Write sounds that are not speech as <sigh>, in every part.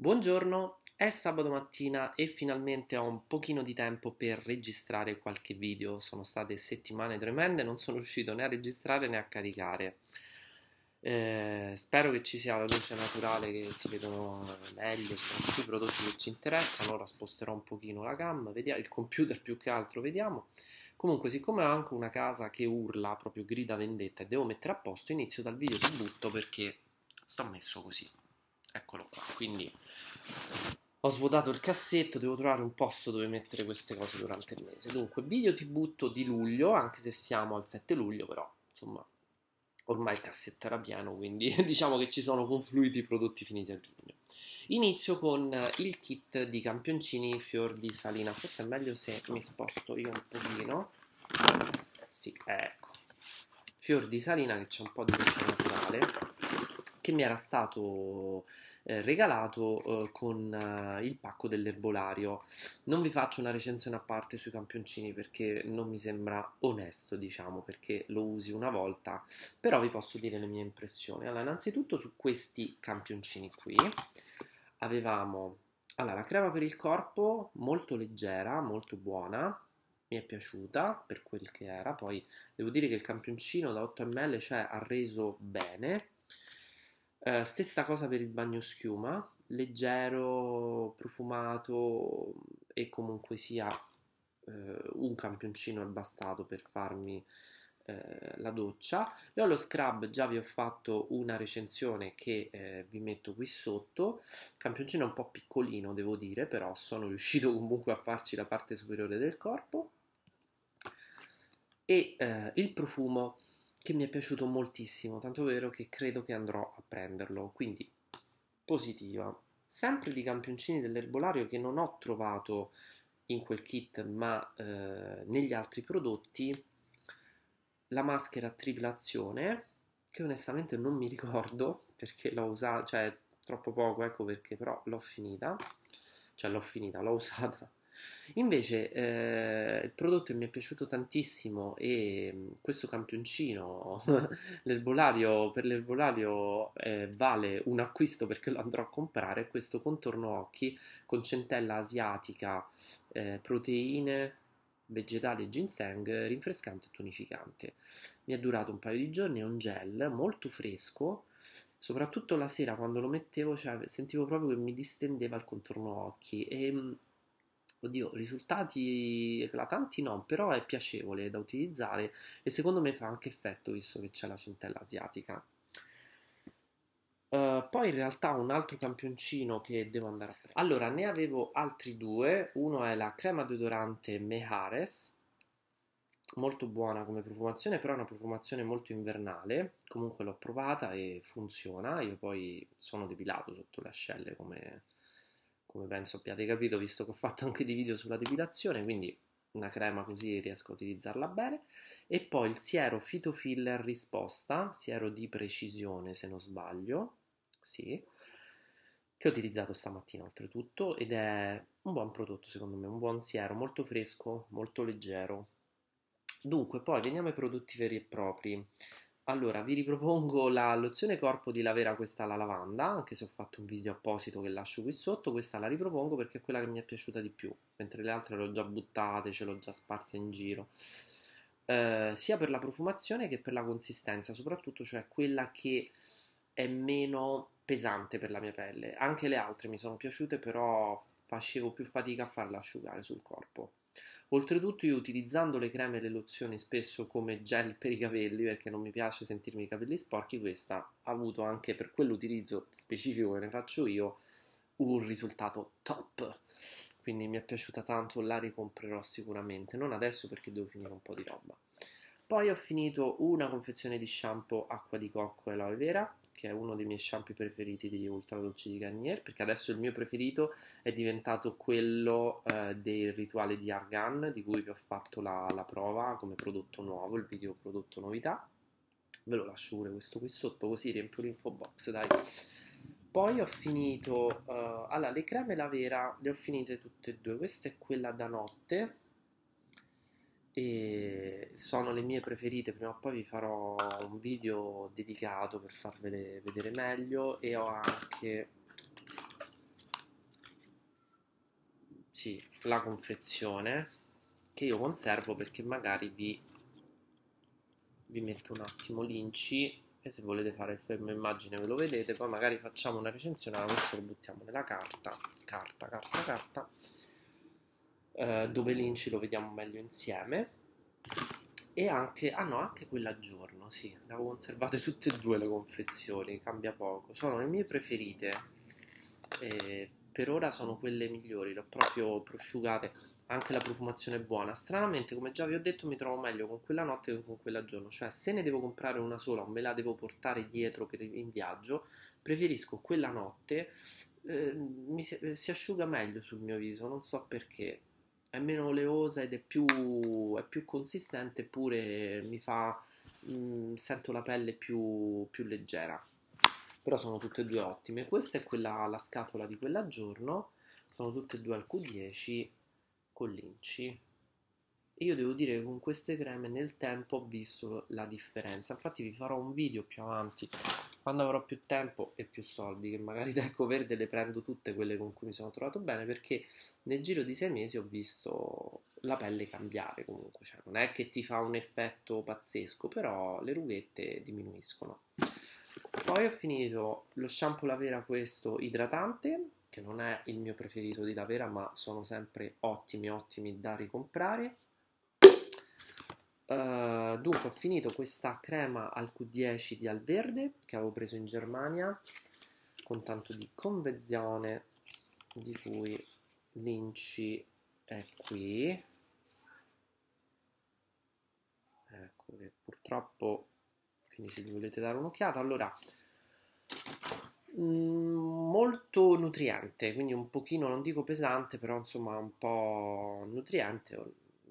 Buongiorno, è sabato mattina e finalmente ho un pochino di tempo per registrare qualche video. Sono state settimane tremende, non sono riuscito né a registrare né a caricare. Eh, spero che ci sia la luce naturale, che si vedono meglio, tutti i prodotti che ci interessano. Ora sposterò un pochino la cam, vediamo, il computer più che altro, vediamo. Comunque, siccome ho anche una casa che urla, proprio grida vendetta e devo mettere a posto, inizio dal video di butto perché sto messo così eccolo qua quindi ho svuotato il cassetto devo trovare un posto dove mettere queste cose durante il mese. Dunque video ti butto di luglio anche se siamo al 7 luglio però insomma ormai il cassetto era pieno quindi <laughs> diciamo che ci sono confluiti i prodotti finiti a giugno. Inizio con il kit di campioncini fior di salina. Forse è meglio se mi sposto io un pochino. Sì ecco. Fior di salina che c'è un po' di luce naturale che mi era stato eh, regalato eh, con eh, il pacco dell'erbolario. Non vi faccio una recensione a parte sui campioncini perché non mi sembra onesto, diciamo, perché lo usi una volta, però vi posso dire le mie impressioni. Allora, innanzitutto su questi campioncini qui avevamo allora, la crema per il corpo molto leggera, molto buona, mi è piaciuta per quel che era. Poi devo dire che il campioncino da 8 ml cioè, ha reso bene. Eh, stessa cosa per il bagno schiuma, leggero, profumato e comunque sia eh, un campioncino è bastato per farmi eh, la doccia. Allo scrub già vi ho fatto una recensione che eh, vi metto qui sotto. Campioncino un po' piccolino, devo dire, però sono riuscito comunque a farci la parte superiore del corpo. E eh, il profumo che mi è piaciuto moltissimo, tanto vero che credo che andrò a prenderlo, quindi positiva. Sempre di campioncini dell'erbolario che non ho trovato in quel kit ma eh, negli altri prodotti, la maschera triplazione, che onestamente non mi ricordo <laughs> perché l'ho usata, cioè troppo poco, ecco perché però l'ho finita, cioè l'ho finita, l'ho usata Invece eh, il prodotto mi è piaciuto tantissimo e mm, questo campioncino <laughs> <laughs> l'erbolario, per l'erbolario eh, vale un acquisto perché lo andrò a comprare, questo contorno occhi con centella asiatica, eh, proteine, vegetali e ginseng, rinfrescante e tonificante. Mi è durato un paio di giorni, è un gel molto fresco, soprattutto la sera quando lo mettevo cioè, sentivo proprio che mi distendeva il contorno occhi e mm, Oddio, risultati eclatanti no, però è piacevole da utilizzare e secondo me fa anche effetto visto che c'è la centella asiatica. Uh, poi in realtà un altro campioncino che devo andare a prendere. Allora, ne avevo altri due. Uno è la crema deodorante Mehares, molto buona come profumazione, però è una profumazione molto invernale. Comunque l'ho provata e funziona. Io poi sono depilato sotto le ascelle come come penso abbiate capito visto che ho fatto anche dei video sulla depilazione, quindi una crema così riesco a utilizzarla bene. E poi il siero Filler risposta, siero di precisione se non sbaglio, sì, che ho utilizzato stamattina oltretutto ed è un buon prodotto secondo me, un buon siero, molto fresco, molto leggero. Dunque, poi veniamo ai prodotti veri e propri. Allora, vi ripropongo la lozione corpo di Lavera, questa la lavanda, anche se ho fatto un video apposito che lascio qui sotto, questa la ripropongo perché è quella che mi è piaciuta di più, mentre le altre le ho già buttate, ce l'ho già sparse in giro. Eh, sia per la profumazione che per la consistenza, soprattutto cioè quella che è meno pesante per la mia pelle. Anche le altre mi sono piaciute, però facevo più fatica a farla asciugare sul corpo. Oltretutto io utilizzando le creme e le lozioni spesso come gel per i capelli perché non mi piace sentirmi i capelli sporchi, questa ha avuto anche per quell'utilizzo specifico che ne faccio io un risultato top. Quindi mi è piaciuta tanto, la ricomprerò sicuramente, non adesso perché devo finire un po' di roba. Poi ho finito una confezione di shampoo acqua di cocco e aloe vera che è uno dei miei shampoo preferiti di Ultra Dolce di Garnier, perché adesso il mio preferito è diventato quello eh, del rituale di Argan, di cui vi ho fatto la, la prova come prodotto nuovo, il video prodotto novità. Ve lo lascio pure questo qui sotto, così riempio l'info box, dai. Poi ho finito, uh, allora le creme la vera le ho finite tutte e due, questa è quella da notte, e sono le mie preferite. Prima o poi vi farò un video dedicato per farvele vedere meglio. E ho anche sì, la confezione che io conservo perché magari vi, vi metto un attimo l'inci e se volete fare il fermo immagine ve lo vedete, poi magari facciamo una recensione, questo lo buttiamo nella carta, carta, carta, carta, eh, dove l'inci lo vediamo meglio insieme. E anche, ah no, anche quella a giorno, sì, le avevo conservate tutte e due le confezioni, cambia poco, sono le mie preferite, e per ora sono quelle migliori, le ho proprio prosciugate, anche la profumazione è buona, stranamente come già vi ho detto mi trovo meglio con quella notte che con quella giorno, cioè se ne devo comprare una sola o me la devo portare dietro per in viaggio, preferisco quella notte, eh, mi si, si asciuga meglio sul mio viso, non so perché, è meno oleosa ed è più, è più consistente, eppure mi fa, mh, mm, sento la pelle più, più leggera. Però sono tutte e due ottime. Questa è quella, la scatola di quella giorno, sono tutte e due al Q10 con l'inci. E io devo dire che con queste creme nel tempo ho visto la differenza. Infatti vi farò un video più avanti quando avrò più tempo e più soldi, che magari da Eco Verde le prendo tutte quelle con cui mi sono trovato bene, perché nel giro di sei mesi ho visto la pelle cambiare comunque, cioè non è che ti fa un effetto pazzesco, però le rughette diminuiscono. Poi ho finito lo shampoo Lavera questo idratante, che non è il mio preferito di Lavera, ma sono sempre ottimi, ottimi da ricomprare Uh, dunque ho finito questa crema al Q10 di Alverde che avevo preso in Germania con tanto di convezione di cui l'inci è qui. Ecco che purtroppo quindi se vi volete dare un'occhiata. Allora mm, molto nutriente quindi un pochino non dico pesante però insomma un po' nutriente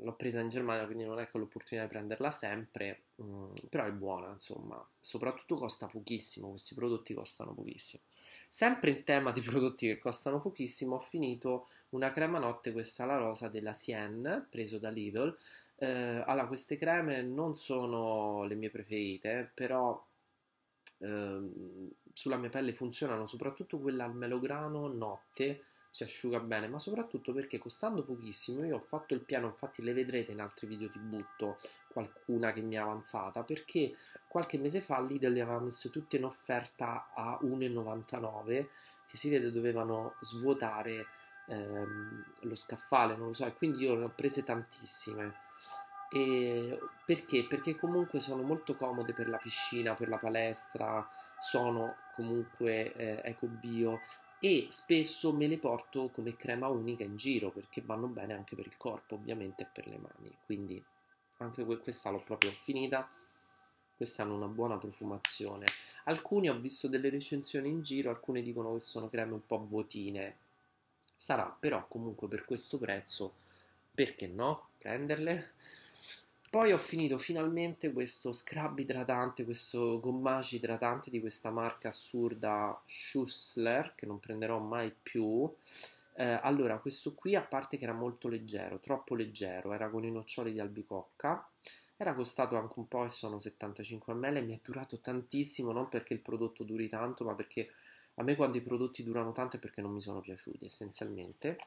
l'ho presa in Germania, quindi non è che ho l'opportunità di prenderla sempre, mm, però è buona, insomma. Soprattutto costa pochissimo, questi prodotti costano pochissimo. Sempre in tema di <laughs> prodotti che costano pochissimo, ho finito una crema notte, questa la rosa della Sienne, preso da Lidl. Eh, allora, queste creme non sono le mie preferite, però eh, sulla mia pelle funzionano, soprattutto quella al melograno notte, si asciuga bene, ma soprattutto perché costando pochissimo io ho fatto il piano, infatti le vedrete in altri video ti butto qualcuna che mi è avanzata, perché qualche mese fa Lidl le aveva messo tutte in offerta a 1,99 che si vede dovevano svuotare ehm, lo scaffale, non lo so, e quindi io ne ho prese tantissime. E perché? Perché comunque sono molto comode per la piscina, per la palestra, sono comunque eh, eco bio e spesso me le porto come crema unica in giro perché vanno bene anche per il corpo ovviamente e per le mani. Quindi anche questa l'ho proprio finita. Queste hanno una buona profumazione. Alcuni ho visto delle recensioni in giro alcune dicono che sono creme un po' vuotine. Sarà però comunque per questo prezzo perché no? Prenderle poi ho finito finalmente questo scrub idratante, questo gommage idratante di questa marca assurda Schussler, che non prenderò mai più. Eh, allora, questo qui, a parte che era molto leggero, troppo leggero, era con i noccioli di albicocca, era costato anche un po' e sono 75 ml mi è durato tantissimo, non perché il prodotto duri tanto, ma perché a me quando i prodotti durano tanto è perché non mi sono piaciuti essenzialmente.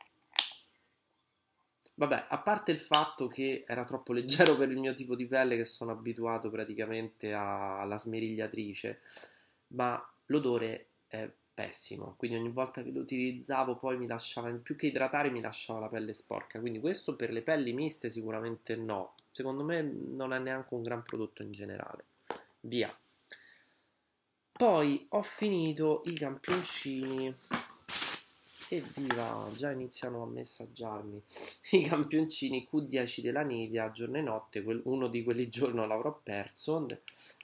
Vabbè, a parte il fatto che era troppo leggero per il mio tipo di pelle, che sono abituato praticamente alla smerigliatrice, ma l'odore è pessimo, quindi ogni volta che lo utilizzavo poi mi lasciava, più che idratare, mi lasciava la pelle sporca, quindi questo per le pelli miste sicuramente no, secondo me non è neanche un gran prodotto in generale. Via. Poi ho finito i campioncini Evviva, già iniziano a messaggiarmi. I campioncini Q10 della Nivea, giorno e notte, uno di quelli giorno l'avrò perso,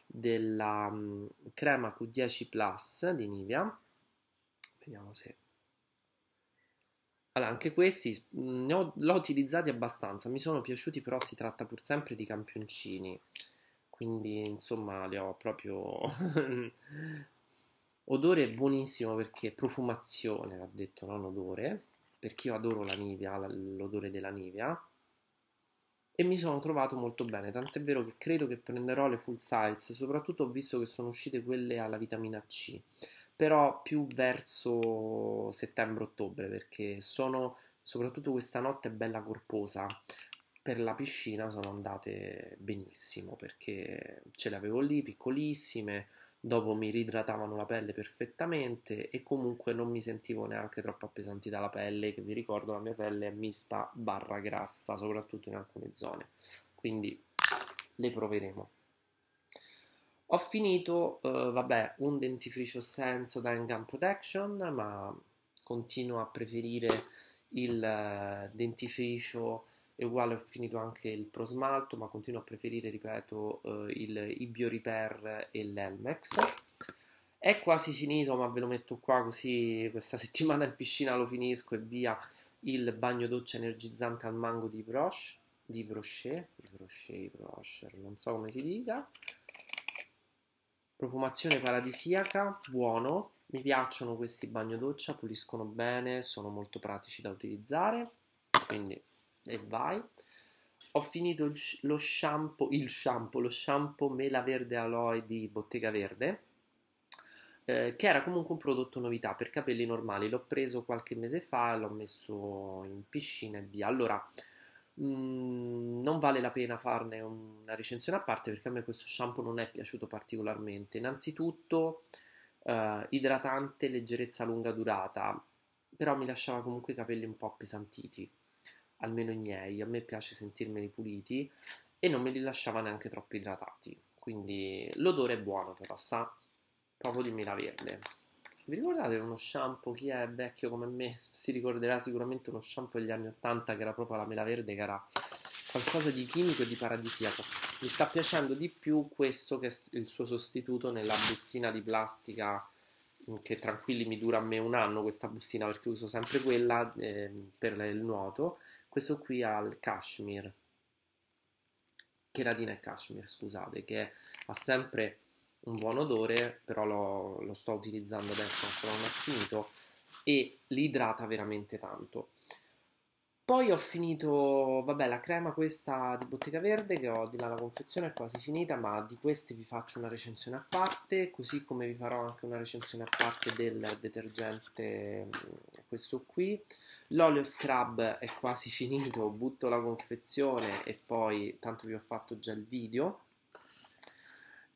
della um, crema Q10 Plus di Nivea. Vediamo se... Allora, anche questi ne ho, l'ho utilizzati abbastanza, mi sono piaciuti, però si tratta pur sempre di campioncini, quindi insomma li ho proprio <laughs> Odore è buonissimo perché profumazione, va detto, non odore, perché io adoro la Nivea, l'odore della Nivea e mi sono trovato molto bene, tant'è vero che credo che prenderò le full size, soprattutto ho visto che sono uscite quelle alla vitamina C, però più verso settembre-ottobre perché sono soprattutto questa notte bella corposa. Per la piscina sono andate benissimo perché ce le avevo lì piccolissime, dopo mi ridratavano la pelle perfettamente e comunque non mi sentivo neanche troppo appesantita la pelle, che vi ricordo la mia pelle è mista barra grassa, soprattutto in alcune zone, quindi le proveremo. Ho finito, uh, vabbè, un dentifricio Senso da Gum Protection, ma continuo a preferire il uh, dentifricio e uguale ho finito anche il Pro Smalto, ma continuo a preferire, ripeto, uh, il, i BioRepair e l'Elmex. È quasi finito, ma ve lo metto qua così questa <laughs> settimana in piscina lo finisco e via il bagno doccia energizzante al mango di Vroche, di Vrochet, di Vrochet, Vrocher, non so come si dica Profumazione paradisiaca, buono, mi piacciono questi bagno doccia, puliscono bene, sono molto pratici da utilizzare, quindi e vai. Ho finito lo shampoo, il shampoo, lo shampoo Mela Verde Aloe di Bottega Verde, eh, che era comunque un prodotto novità per capelli normali. L'ho preso qualche mese fa l'ho messo in piscina e via. Allora, Mm, non vale la pena farne una recensione a parte perché a me questo shampoo non è piaciuto particolarmente. Innanzitutto, eh, idratante, leggerezza lunga durata, però mi lasciava comunque i capelli un po' appesantiti, almeno i miei. A me piace sentirmeli puliti e non me li lasciava neanche troppo idratati. Quindi l'odore è buono, però sa proprio di mela verde. Vi ricordate uno shampoo? Chi è vecchio come me <laughs> si ricorderà sicuramente uno shampoo degli anni 80 che era proprio la mela verde, che era qualcosa di chimico e di paradisiaco. Mi sta piacendo di più questo che è il suo sostituto nella bustina di plastica che tranquilli mi dura a me un anno questa bustina perché uso sempre quella eh, per il nuoto. Questo qui ha il cashmere, cheratina e cashmere, scusate, che ha sempre un buon odore, però lo, lo sto utilizzando adesso, ancora non ho finito, e li idrata veramente tanto. Poi ho finito, vabbè, la crema questa di Bottega Verde che ho di là la confezione è quasi finita, ma di queste vi faccio una recensione a parte, così come vi farò anche una recensione a parte del detergente questo qui. L'olio scrub è quasi <laughs> finito, butto la confezione e poi tanto vi ho fatto già il video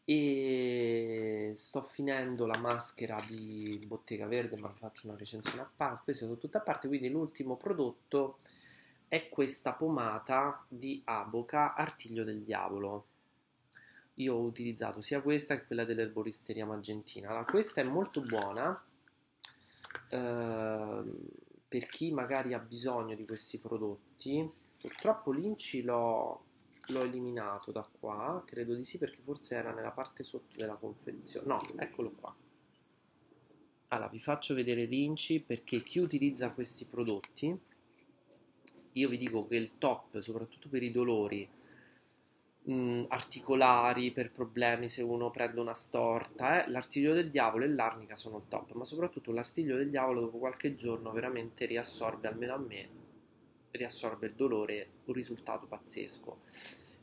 e sto finendo la maschera di Bottega Verde ma faccio una recensione a parte queste sono tutte a parte quindi l'ultimo prodotto è questa pomata di Aboca Artiglio del Diavolo io ho utilizzato sia questa che quella dell'erboristeria Magentina allora, questa è molto buona eh, per chi magari ha bisogno di questi prodotti purtroppo l'Inci l'ho l'ho eliminato da qua, credo di sì perché forse era nella parte sotto della confezione. No, eccolo qua. Allora, vi faccio vedere l'Inci perché chi utilizza questi prodotti, io vi dico che il top, soprattutto per i dolori mh, mm, articolari, per problemi se uno prende una storta, eh, l'artiglio del diavolo e l'arnica sono il top, ma soprattutto l'artiglio del diavolo dopo qualche giorno veramente riassorbe, almeno a me, riassorbe il dolore, un risultato pazzesco.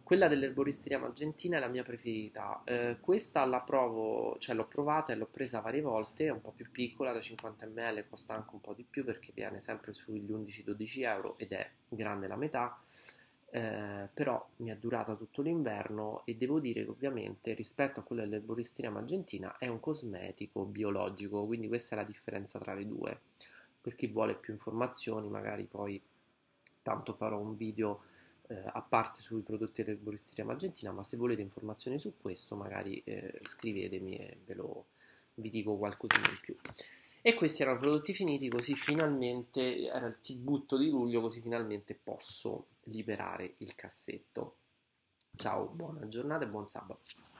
Quella dell'erboristeria Magentina è la mia preferita. Eh, questa la provo, cioè l'ho provata e l'ho presa varie volte, è un po' più piccola, da 50 ml, costa anche un po' di più perché viene sempre sugli 11-12 euro ed è grande la metà. Eh, però mi è durata tutto l'inverno e devo dire che ovviamente rispetto a quello dell'erboristeria Magentina è un cosmetico biologico, quindi questa è la differenza tra le due. Per chi vuole più informazioni, magari poi tanto farò un video eh, a parte sui prodotti dell'erboristeria Magentina, ma se volete informazioni su questo magari eh, scrivetemi e ve lo vi dico qualcosina in più. E questi erano i prodotti finiti, così finalmente era il tibutto di luglio, così finalmente posso liberare il cassetto. Ciao, buona giornata e buon sabato.